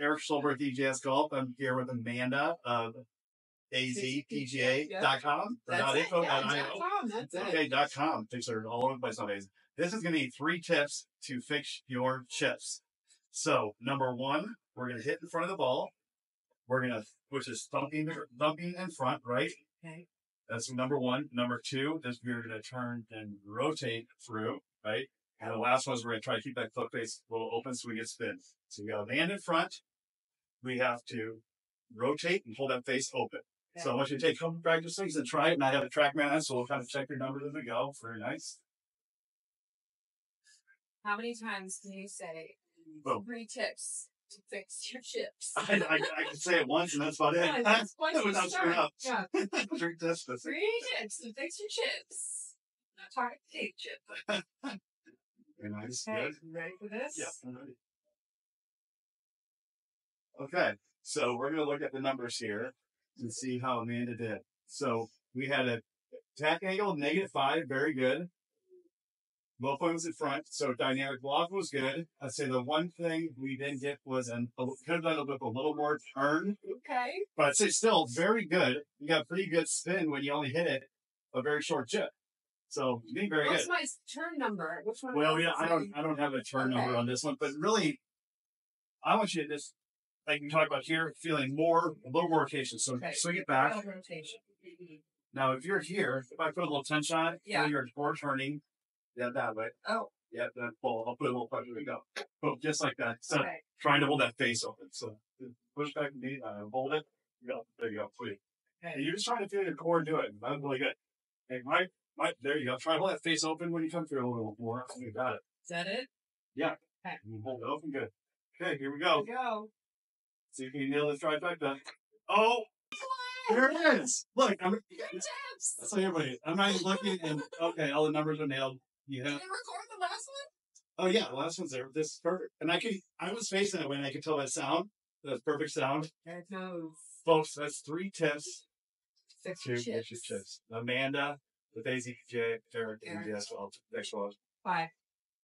Erik Schjolberg, EJS Golf. I'm here with Amanda of azpga.com. or That's dot it. info, Yeah, dot com, That's it. Okay, dot com. Things are all over the place nowadays. This is going to be three tips to fix your chips. So, number one, we're going to hit in front of the ball. We're going to, which is thumping, thumping in front, right? Okay. That's number one. Number two is we're going to turn and rotate through, right? And the last one is we're going to try to keep that foot face a little open so we get spin. So we got to land in front. We have to rotate and hold that face open. So I want you to take a couple practice things and try it. And I have a TrackMan, so we'll kind of check your numbers as we go. Very nice. How many times can you say Oh. three tips to fix your chips? I, I, I can say it once and that's about it. Yeah, that's Without screwing up. Yeah. Drink this. Three tips to fix your chips. Not talking tape chip. Very nice. Okay, you ready for this? Yeah. I'm ready. Okay, so we're gonna look at the numbers here and see how Amanda did. So we had a attack angle negative five, very good. Point was in front, so dynamic block was good. I'd say the one thing we didn't get was an a, could have done a little, a little more turn, Okay. but I'd say still very good. You got pretty good spin when you only hit it a very short chip. So you did very good. What's my turn number? Which one? Well, yeah. I don't, I don't have a turn number on this one, but really, I want you to just, like you talk about here, feeling more, a little more rotation. So Okay. swing it back. Rotation. Now, if you're here, if I put a little tension on it, Yeah. feel your core turning, yeah, that way. Oh, Yeah, then pull. I'll put a little pressure. There we go. Boom, just like that. So okay. trying to hold that face open. So push back and knee, uh, hold it. You go. There you go. Sweet. Okay. You're just trying to feel your core do it. That's really good. Hey, Mike, There you go. Try to hold that face open when you come through a little more. You got it. Is that it? And Hold it open good. Okay, here we go. Here we go. See if you can nail this trifecta. Oh, there it is. Look, I'm, Good tips. that's like everybody. I'm not even looking, and okay, all the numbers are nailed. You Did you record the last one? Oh yeah, the last one's there. This is perfect. And I could, I was facing it when I could tell that sound. That's perfect sound? There it goes. folks. That's three tips Fix to your get your chips. chips. Amanda with AZPGA, Erik, and Erik. yes, well, next one. Bye.